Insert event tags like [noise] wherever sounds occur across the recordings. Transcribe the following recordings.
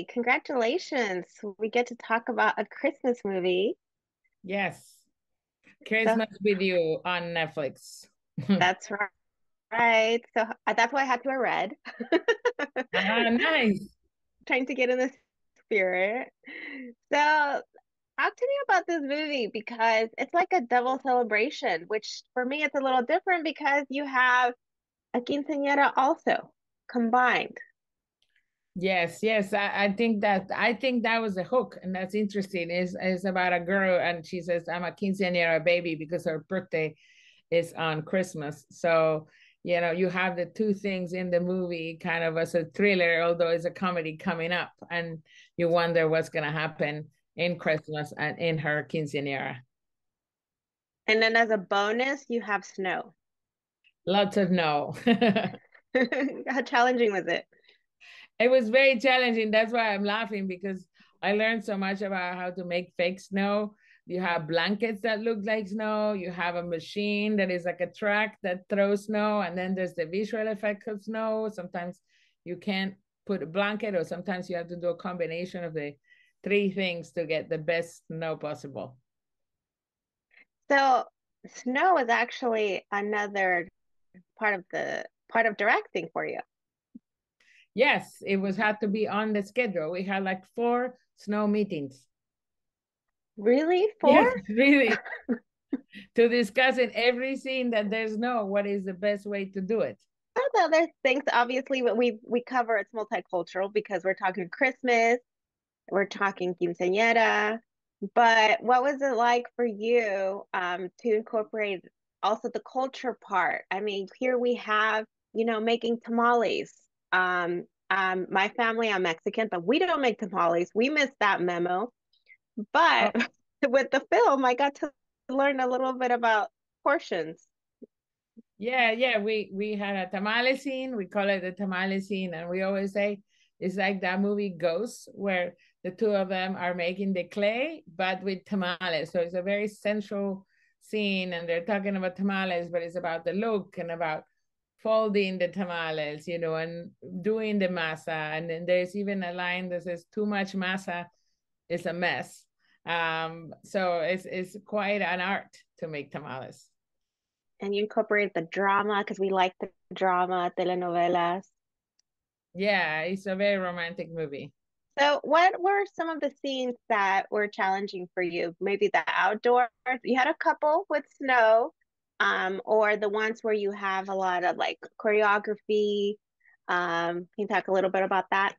Yay, congratulations. We get to talk about a Christmas movie. Yes. Christmas so, with you on Netflix. [laughs] that's right. Right. So uh, that's why I had to wear red. [laughs] ah, nice. Trying to get in the spirit. So talk to me about this movie because it's like a double celebration, which for me it's a little different because you have a quinceañera also combined. Yes, yes. I, I think that I think that was a hook, and that's interesting. Is is about a girl, and she says, "I'm a quinceañera baby" because her birthday is on Christmas. So you know, you have the two things in the movie, kind of as a thriller, although it's a comedy coming up, and you wonder what's going to happen in Christmas and in her quinceañera. And then as a bonus, you have snow. Lots of snow. [laughs] [laughs] How challenging was it? It was very challenging. That's why I'm laughing because I learned so much about how to make fake snow. You have blankets that look like snow. You have a machine that is like a track that throws snow. And then there's the visual effect of snow. Sometimes you can't put a blanket, or sometimes you have to do a combination of the three things to get the best snow possible. So, snow is actually another part of the part of directing for you. Yes, it was had to be on the schedule. We had like four snow meetings. Really? Four? Yes, [laughs] really. to discuss in every scene that there's no what is the best way to do it. Other things, obviously, but we we cover it's multicultural because we're talking Christmas, we're talking quinceañera. But what was it like for you um, to incorporate also the culture part? I mean, here we have, you know, making tamales. Um, um, my family, I'm Mexican, but we don't make tamales. We missed that memo. But oh. [laughs] with the film, I got to learn a little bit about portions. Yeah, yeah, we we had a tamale scene. We call it the tamale scene, and we always say it's like that movie Ghost, where the two of them are making the clay, but with tamales. So it's a very central scene, and they're talking about tamales, but it's about the look and about folding the tamales, you know, and doing the masa. And then there's even a line that says, "Too much masa is a mess." Um, so it's it's quite an art to make tamales. And you incorporate the drama because we like the drama, telenovelas. Yeah, it's a very romantic movie. So, what were some of the scenes that were challenging for you? Maybe the outdoors. You had a couple with snow, um, or the ones where you have a lot of like choreography. Um, can you talk a little bit about that?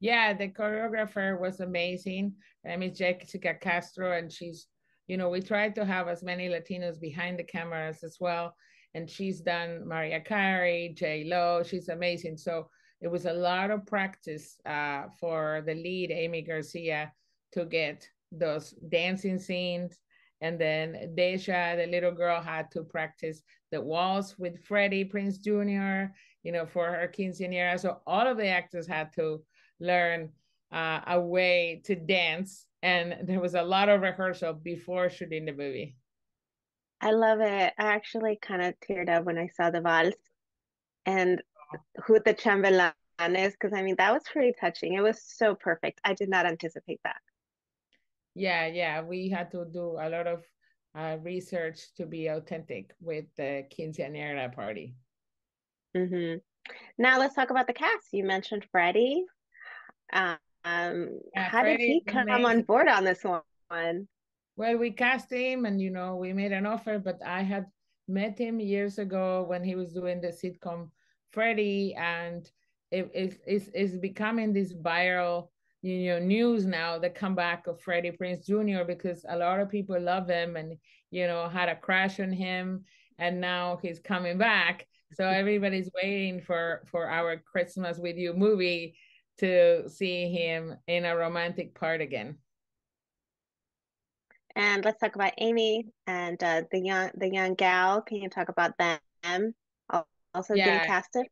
Yeah, the choreographer was amazing. Her name is Jessica Castro, and she's, you know, we tried to have as many Latinos behind the cameras as well. And she's done Mariah Carey, J Lo. She's amazing. So it was a lot of practice uh, for the lead, Aimee Garcia, to get those dancing scenes. And then Deja, the little girl, had to practice the waltz with Freddie Prinze Jr., you know, for her quinceanera. So all of the actors had to learn uh, a way to dance. And there was a lot of rehearsal before shooting the movie. I love it. I actually kind of teared up when I saw the vals. And who the chambelán is because I mean that was pretty touching. It was so perfect. I did not anticipate that. Yeah, yeah, we had to do a lot of uh, research to be authentic with the quinceañera party. Mm-hmm. Now let's talk about the cast. You mentioned Freddie. Um, yeah, how Freddie did he come amazing. on board on this one? Well, we cast him, and you know, we made an offer, but I had met him years ago when he was doing the sitcom Freddie, and it, it, it's, it's becoming this viral you know news now the comeback of Freddie Prinze Jr. because a lot of people love him and you know had a crush on him and now he's coming back so [laughs] everybody's waiting for for our Christmas with you movie to see him in a romantic part again. And let's talk about Aimee and uh, the young the young gal. Can you talk about them? also yeah. getting casted?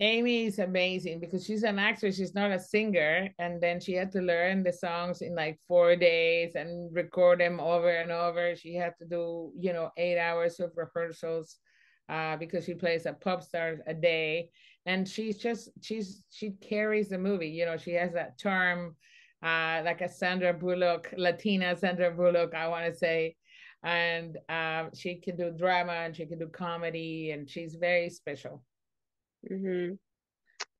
Aimee is amazing because she's an actress, she's not a singer. And then she had to learn the songs in like four days and record them over and over. She had to do, you know, eight hours of rehearsals uh, because she plays a pop star a day. and she's just she's she carries the movie you know she has that charm uh like a sandra bullock latina sandra bullock i want to say and um, she can do drama and she can do comedy and she's very special mm-hmm.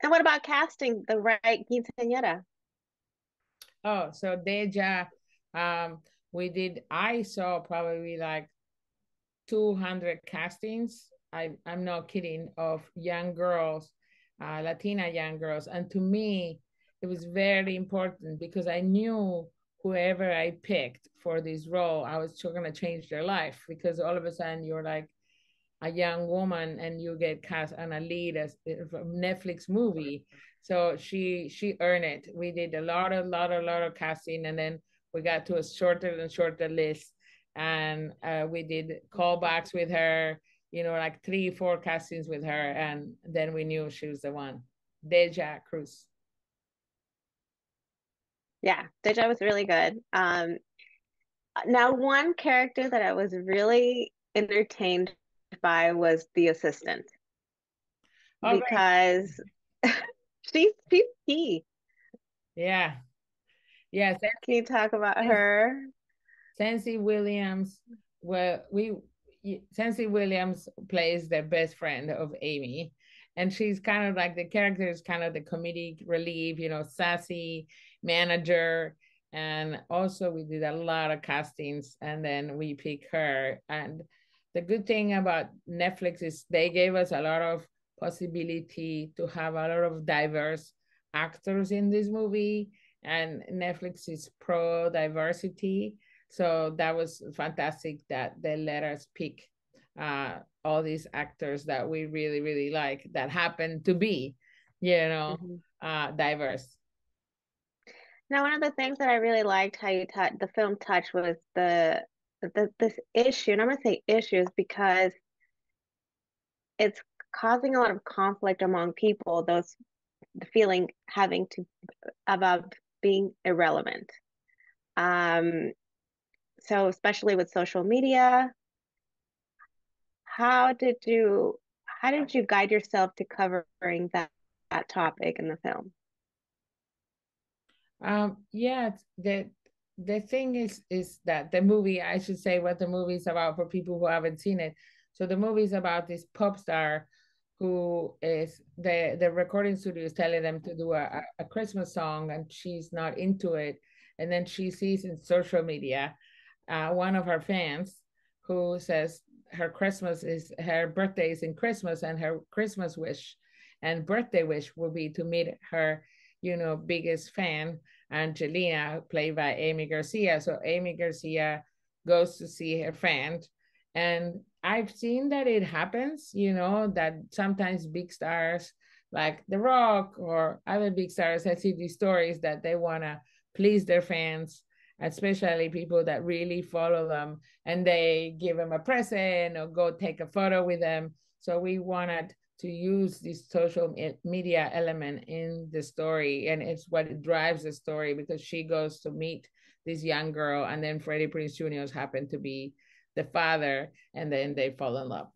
and what about casting the right quinceañera oh so deja um we did i saw probably like 200 castings I, I'm not kidding, of young girls, uh, Latina young girls. And to me, it was very important because I knew whoever I picked for this role, I was going to change their life because all of a sudden you're like a young woman and you get cast on a lead as a Netflix movie. So she she earned it. We did a lot of lot of lot of casting, and then we got to a shorter and shorter list, and uh, we did callbacks with her you know, like three, four castings with her, and then we knew she was the one. Deja Cruz. Yeah, Deja was really good. Um, now, one character that I was really entertained by was the assistant oh, because [laughs] she's she's key. Yeah. Yes. Yeah, Can you talk about her? Zenzi Williams. Well, we Zenzi Williams plays the best friend of Aimee. And she's kind of like the character is kind of the comedic relief, you know, sassy manager. And also, we did a lot of castings and then we pick her. And the good thing about Netflix is they gave us a lot of possibility to have a lot of diverse actors in this movie. And Netflix is pro diversity. So that was fantastic that they let us pick uh, all these actors that we really, really like that happen to be, you know, mm-hmm. uh, diverse. Now, one of the things that I really liked how you t- the film touched was the, this issue, and I'm gonna say issues because it's causing a lot of conflict among people. Those the feeling having to about being irrelevant. Um, so especially with social media how did you how did you guide yourself to covering that that topic in the film um yeah the the thing is is that the movie i should say what the movie is about for people who haven't seen it. So the movie is about this pop star who is the the recording studio is telling them to do a, a christmas song and she's not into it. And then she sees in social media uh, one of her fans who says her Christmas is her birthday is in Christmas, and her Christmas wish and birthday wish will be to meet her, you know, biggest fan, Angelina, played by Aimee Garcia. So Aimee Garcia goes to see her friend. and I've seen that it happens, you know, that sometimes big stars like The Rock or other big stars, I see these stories that they want to please their fans especially people that really follow them and they give them a present or go take a photo with them. So we wanted to use this social media element in the story and it's what drives the story because she goes to meet this young girl and then Freddie Prinze Jr. happened to be the father and then they fall in love.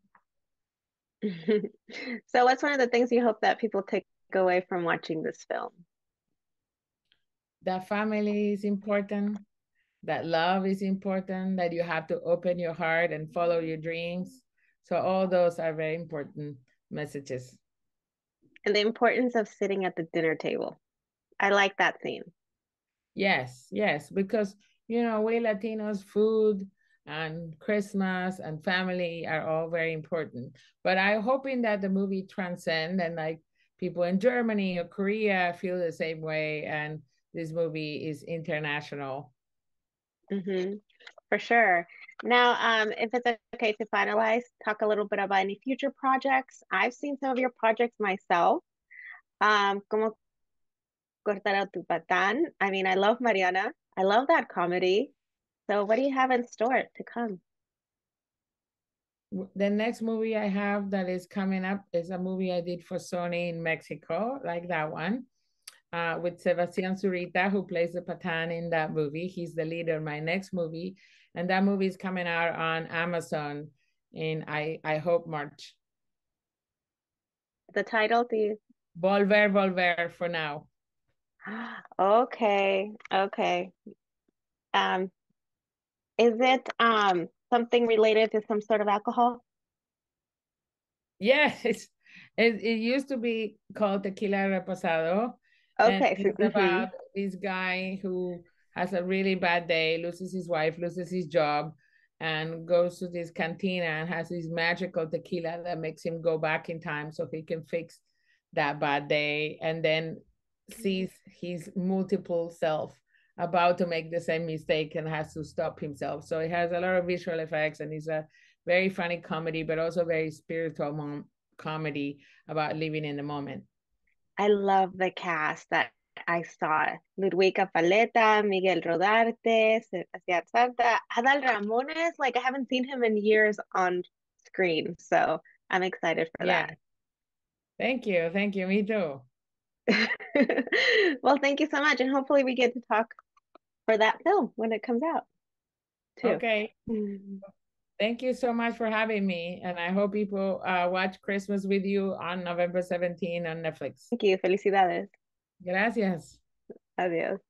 [laughs] so what's one of the things you hope that people take away from watching this film? That family is important that love is important, that you have to open your heart and follow your dreams. So, all those are very important messages. And the importance of sitting at the dinner table. I like that theme. Yes, yes, because, you know, we Latinos, food and Christmas and family are all very important. But I'm hoping that the movie transcend and like people in Germany or Korea feel the same way. And this movie is international Mm-hmm. For sure. Now, um, if it's okay to finalize, talk a little bit about any future projects. I've seen some of your projects myself. Um, como Cortar tu Patán. I mean, I love Mariana. I love that comedy. So, what do you have in store to come? The next movie I have that is coming up is a movie I did for Sony in Mexico, like that one uh, with Sebastian Zurita, who plays the Patan in that movie. He's the leader my next movie. And that movie is coming out on Amazon in, I, I hope, March. The title, you? Volver, Volver for now. [gasps] Okay, okay. Um, is it um something related to some sort of alcohol? Yes, [laughs] it, it used to be called Tequila Reposado. Okay, it's about this guy who has a really bad day, loses his wife, loses his job, and goes to this cantina and has this magical tequila that makes him go back in time so he can fix that bad day and then sees his multiple self about to make the same mistake and has to stop himself. So it has a lot of visual effects and it's a very funny comedy, but also very spiritual mom- comedy about living in the moment. I love the cast that I saw. Ludwika Paleta, Miguel Rodarte, Sebastián Santa, Adal Ramones. Like I haven't seen him in years on screen, so I'm excited for yeah. that. Thank you. Thank you. Me too. [laughs] well, thank you so much. And hopefully we get to talk for that film when it comes out. Too. Okay. [laughs] Thank you so much for having me. And I hope people uh, watch Christmas with you on November 17 on Netflix. Thank you. Felicidades. Gracias. Adiós.